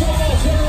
Fall,